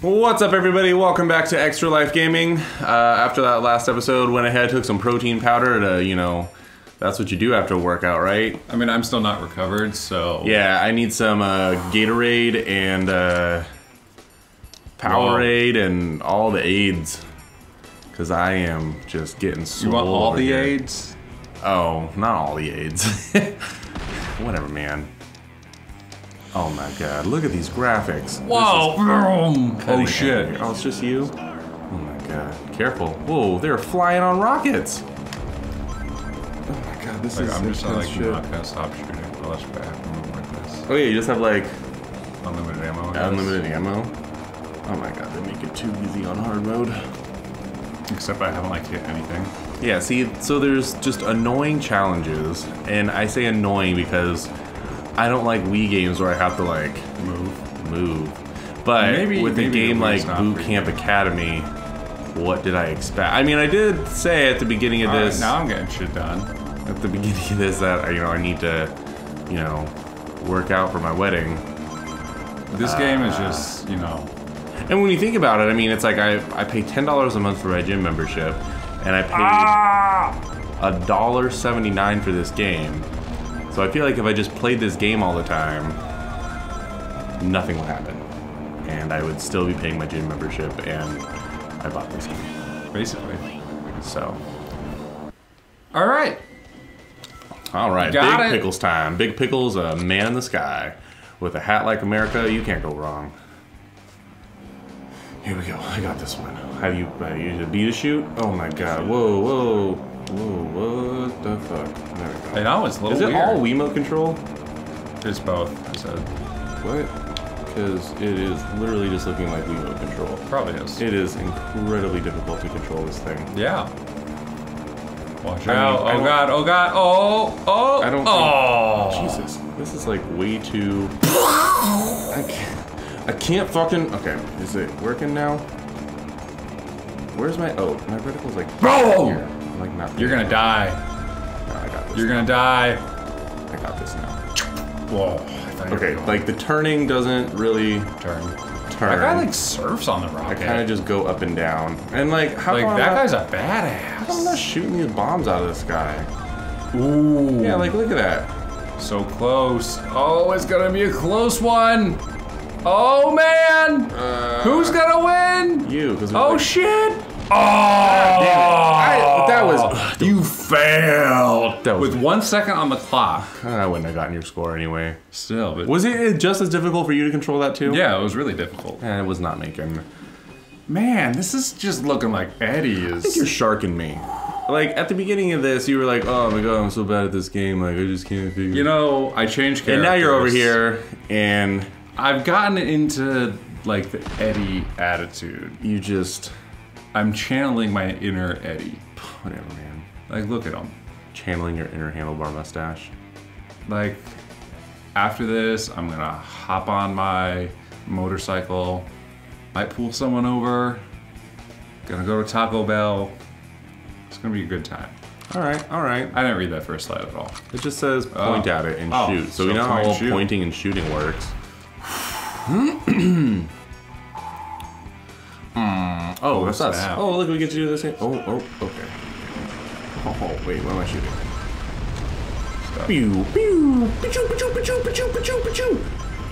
What's up, everybody? Welcome back to Extra Life Gaming. Uh, after that last episode, went ahead, took some protein powder to, you know, that's what you do after a workout, right? I mean, I'm still not recovered, so Yeah, I need some uh, Gatorade and uh, Powerade and all the aids. Because I am just getting You want all the here. aids? Oh, not all the aids. Whatever, man. Oh my god, look at these graphics. Whoa! Oh shit! Oh, it's just you? Oh my god. Careful. Whoa, they're flying on rockets. Oh my god, this Like, is I'm just intense like shit. not gonna stop shooting unless I have to move like this. Oh yeah, you just have like Unlimited ammo. Unlimited ammo. Oh my god, they make it too easy on hard mode. Except I haven't like hit anything. Yeah, see, so there's just annoying challenges, and I say annoying because I don't like Wii games where I have to like Move. move. But Maybe- with a maybe the game like Boot. Camp Academy, what did I expect? I mean, I did say at the beginning of All right, this, now I'm getting shit done. at the beginning of this, that you know I need to, you know, work out for my wedding. This game is just, you know, And when you think about it, I mean, it's like I I pay ten dollars a month for my gym membership, and I paid Ah! a dollar seventy nine for this game. So I feel like if I just played this game all the time, nothing would happen, and I would still be paying my gym membership, and I bought this game. basically. So, All right. all right, Got big it. pickles time. Big pickles, a man in the sky, with a hat like America. You can't go wrong. Here we go. I got this one. How do you uh, use a B to shoot? Oh my god! Whoa, whoa, whoa! What the fuck? There we go. I know it's a little Is it weird. all Wiimote control? It's both. I said What? Because it is literally just looking like Wiimote control. probably is. It is incredibly difficult to control this thing. Yeah. Watch I out! I oh god! Oh god! Oh! Oh! I don't think- Oh! Jesus, this is like way too. I can't. I can't fucking. Okay, is it working now? Where's my? Oh, my vertical's like. Bro! Here. I'm like not. You're gonna die. No, I got this. You're gonna die. I got this now. Whoa! I thought you were Okay, like the turning doesn't really turn. turn. That guy like surfs on the rock. I kind of just go up and down, and like how like that not- guy's a How come I'm not shooting these bombs out of this guy? Ooh. Yeah, like look at that. so close. Oh, it's gonna be a close one. Oh man! Uh, Who's gonna win? you? Because Oh shit! Oh! I- that was- you failed. That was- with one second on the clock. I wouldn't have gotten your score anyway. Still, but Was it just as difficult for you to control that too? yeah, it was really difficult. Eh, it was not making. Man, this is just looking like Eddie I think you're is. sharking me. Like at the beginning of this, you were like, "Oh my god, I'm so bad at this game. Like I just can't figure." You know, I changed characters. and now you're over here, and I've gotten into like the Eddie attitude. you just I'm channeling my inner Eddie. whatever, man. Like, look at him. Channeling your inner handlebar mustache. Like, after this, I'm gonna hop on my motorcycle, might pull someone over, gonna go to Taco Bell. It's gonna be a good time. All right, all right. I didn't read that first slide at all. It just says oh. point Oh. at it and Oh, shoot. So, so we know how all pointing and shooting works. Hmm, Oh, that's us. snap. Oh, look, we get to do this. thing. Oh, oh, okay. Oh, wait, what am I shooting? Pew, pew, pew, pew, pew, pew, pew, pew, pew,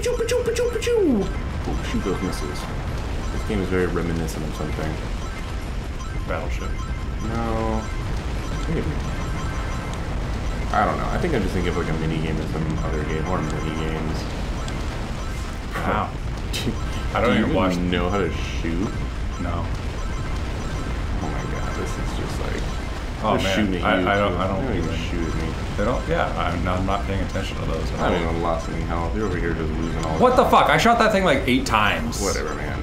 pew, pew, pew, pew, pew. Oh, shoot those missiles. This game is very reminiscent of something. Battleship. No. Maybe. I don't know. I think I'm just thinking of like a mini game in some other game or mini games. Wow. I Do don't you even watch. know how to shoot? No. Oh my god, this is just like Oh man, shooting you. I, I don't. too. I don't They even. shoot at me. They don't. Yeah, I'm not, I'm not paying attention to those. I haven't even lost any health. You're over here just losing all. What the time. fuck? I shot that thing like eight times. Whatever, man.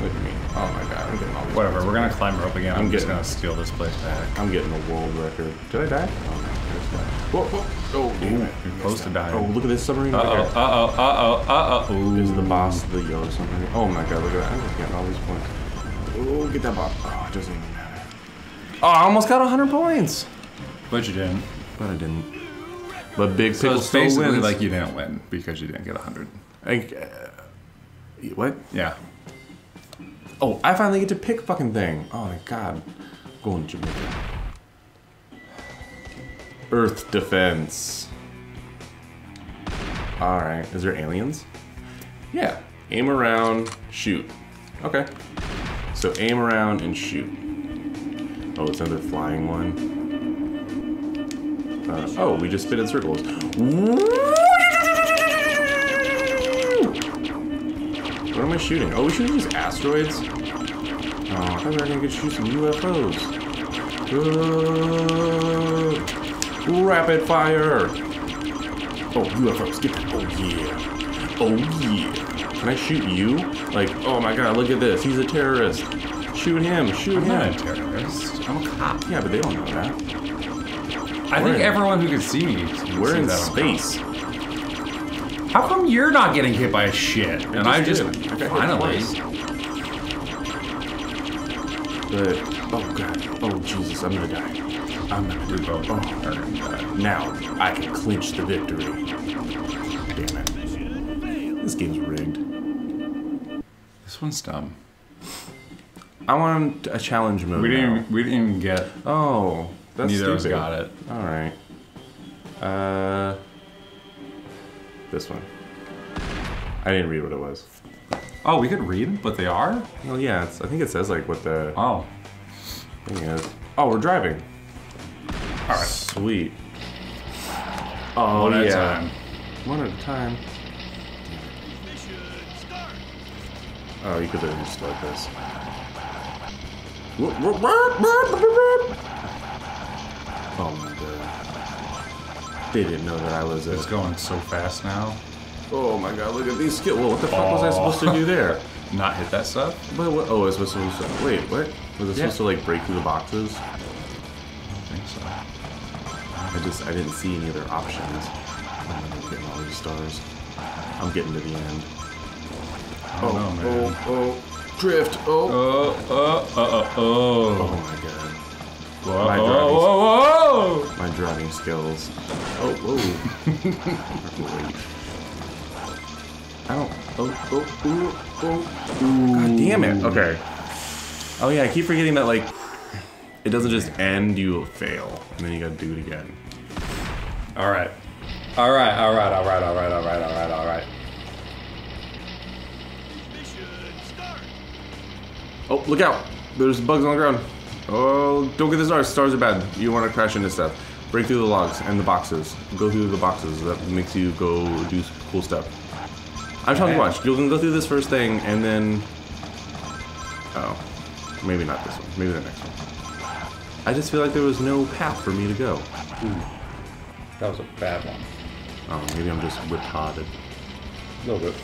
Me. Oh my god, I'm getting all. Whatever. We're gonna climb rope again. I'm, I'm just gonna steal this place back. I'm getting a world record. Did I die? Oh no, I just. Whoa, whoa. Oh, damn it. You're close to dying. Oh, look at this submarine. Uh over oh. there. Uh oh. Uh oh. Uh oh. This is the boss of the Yoda submarine. Oh my god, look at that. I'm just getting all these points. Oh, get that boss. Oh, it doesn't even matter. Oh, I almost got 100 points. But you didn't. But I didn't. But Big So Pickle it's still basically wins. like you didn't win because you didn't get 100. Like, uh, what? Yeah. Oh, I finally get to pick fucking thing. Oh my god. Going to Jamaica. Earth defense. Alright. Is there aliens? Yeah. Aim around, shoot. Okay. So aim around and shoot. Oh, it's another flying one. Uh, oh, we just spin in circles. What am I shooting? Oh, we shooting these asteroids? Oh, I thought we were gonna get to shoot some UFOs. Uh, rapid fire! Oh, UFOs, get that. Oh, yeah. Oh, yeah. Can I shoot you? Like, oh my god, look at this. He's a terrorist. Shoot him, shoot I'm not a terrorist. I'm a cop. Yeah, but they don't know that. I We're think in- everyone who can see me. We're in I'm space. How come you're not getting hit by a shit? And I just did. I got hit finally. But, oh god. Oh Jesus, I'm gonna die. I'm gonna We both Oh. Now I can clinch the victory. Damn it. This game's rigged. This one's dumb. I want a challenge mode. We didn't. now. We didn't get. Oh, that's neither of us got it. All right. Uh, this one. I didn't read what it was. Oh, we could read but they are. Well, yeah, it's, I think it says like what the Oh, thing is. Oh, we're driving. all right. Sweet. Oh One at a yeah. time. One at a time. Oh, you could literally just start this. Oh my god. They didn't know that I was It's a. going so fast now. Oh my god, look at these skills. Well, what the fuck was I supposed to do there? Not hit that stuff. But what? Oh, I was supposed to. Wait, what? Was it Yeah. supposed to like break through the boxes? I don't think so. I just I didn't see any other options. I'm getting all these stars. I'm getting to the end. I don't oh, know, oh, oh, drift. Oh, Oh, oh, oh, oh, oh oh. my god. Whoa, My whoa, driving- whoa, whoa. My driving skills. Oh, whoa. Wait. I don't. Oh, oh, ooh, oh. Ooh. God damn it. Okay. Oh yeah, I keep forgetting that like it doesn't just end, you fail, and then you gotta do it again. All right. All right, all right, all right, all right, all right, all right, all right. Oh, look out! There's bugs on the ground. Oh, don't get the stars. Stars are bad. You want to crash into stuff. Break through the logs and the boxes. Go through the boxes. That makes you go do cool stuff. I'm you, Okay. watch. You're gonna go through this first thing, and then. Oh, maybe not this one. Maybe the next one. I just feel like there was no path for me to go. Hmm. That was a bad one. Oh, maybe I'm just retarded. A little bit.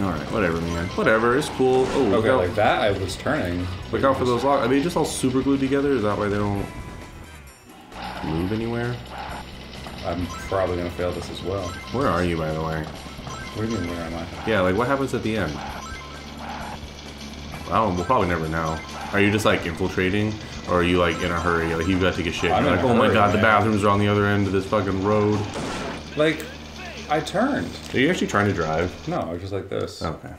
All right, whatever, man. Whatever. It's cool. Oh, Okay, out! like that, I was turning. Look out for those logs. Are they just all super glued together? Is that why they don't move anywhere? I'm probably gonna fail this as well. Where are you, by the way? What do you mean, where am I? Yeah, like what happens at the end? Oh, we'll probably never know. Are you just like infiltrating, or are you like in a hurry? Like you've got to take a shit. I'm You're like, oh my god, the bathrooms are on the other end of this fucking road. Like, I turned. Are you actually trying to drive? No, I was just like this. Okay.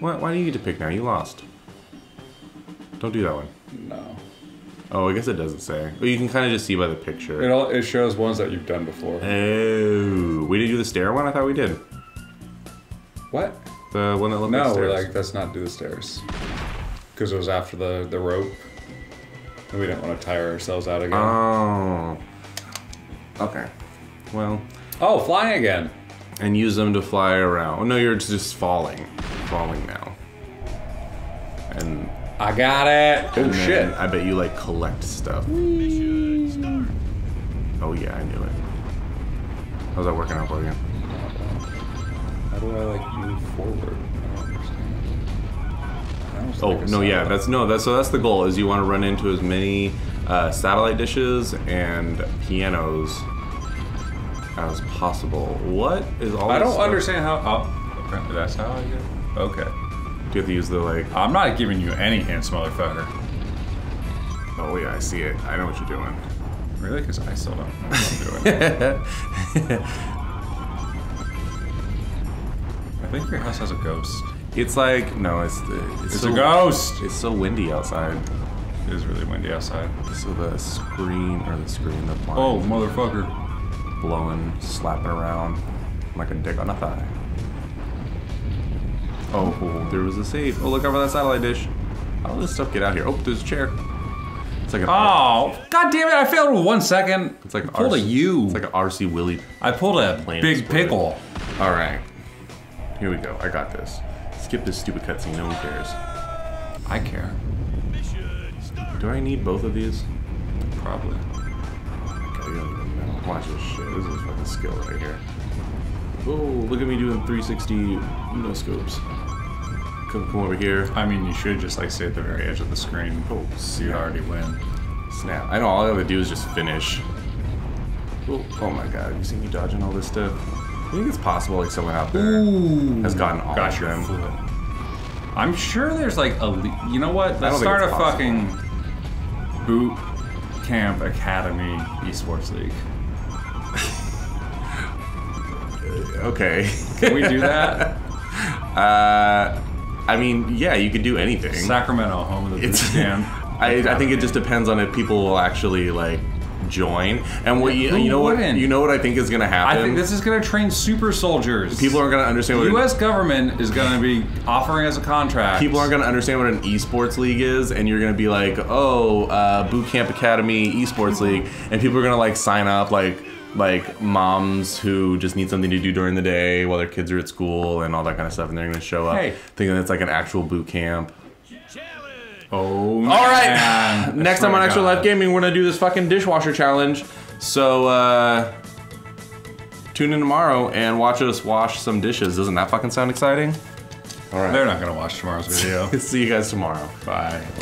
Why, why do you get to pick now? You lost. Don't do that one. No. Oh, I guess it doesn't say. But you can kind of just see by the picture. It all it shows ones that you've done before. Oh, we didn't do the stair one. I thought we did. What? The one that looked No, like we're like let's not do the stairs because it was after the the rope, and we didn't want to tire ourselves out again. Oh. Okay. Well, oh, flying again. and use them to fly around. Oh, no, you're just falling. Falling now. And, I got it. Oh shit. I bet you like collect stuff. Oh yeah, I knew it. How's that working out for you? How do I like move forward? I don't understand. I almost Oh no, yeah, that's no, that's so that's the goal is you want to run into as many uh, satellite dishes and pianos as possible. What is all? I don't stuff? understand how. Oh, apparently that's how I get. it. Okay. Do you have to use the like? I'm not giving you any hints, motherfucker. Oh yeah, I see it. I know what you're doing. Really? Because I still don't know what I'm doing. I think your house has a ghost. It's like no, it's it's, It's so, a ghost! It's so windy outside. It is really windy outside. So the screen or the screen, the blind Oh, motherfucker. Blowing, slapping around like a dick on a thigh. Oh, oh, there was a save. Oh, look over that satellite dish. Oh, How does this stuff get out here? Oh, there's a chair. It's like an Oh, god damn it! I failed with one second. It's like I pulled a U. It's like an RC Willey. I pulled a big pickle. All right, here we go. I got this. Skip this stupid cutscene. No one cares. I care. Do I need both of these? Probably. Okay, you don't even know. Watch this shit. This is fucking skill right here. Oh, look at me doing 360 no scopes. Come, come over here. I mean, you should just like stay at the very edge of the screen. Oh, see, you snap. already win. Snap. I know all I have to do is just finish. Oh, oh my god, you see me dodging all this stuff? I think it's possible like someone out there Ooh. has gotten all Got of your them? foot. I'm sure there's like a. You know what? don't Let's start a possible. fucking boot camp academy esports league. Okay. Can we do that? uh, I mean, yeah, you could do anything. Sacramento, home of the It's. I, I think it just depends on if people will actually like join and what you, you know what wouldn't? you know what I think is gonna happen. I think this is going to train super soldiers. people aren't gonna understand what The it- U.S. government is going to be offering us a contract. people aren't going to understand what an esports league is and you're going to be like oh uh, boot camp academy esports league and people are going to like sign up like like moms who just need something to do during the day while their kids are at school and all that kind of stuff and they're going to show up Hey. thinking it's like an actual boot camp Oh, all right man. next time on to actual God. life gaming we're going to do this fucking dishwasher challenge so uh tune in tomorrow and watch us wash some dishes doesn't that fucking sound exciting all right They're not going to watch tomorrow's video. see you guys tomorrow Bye.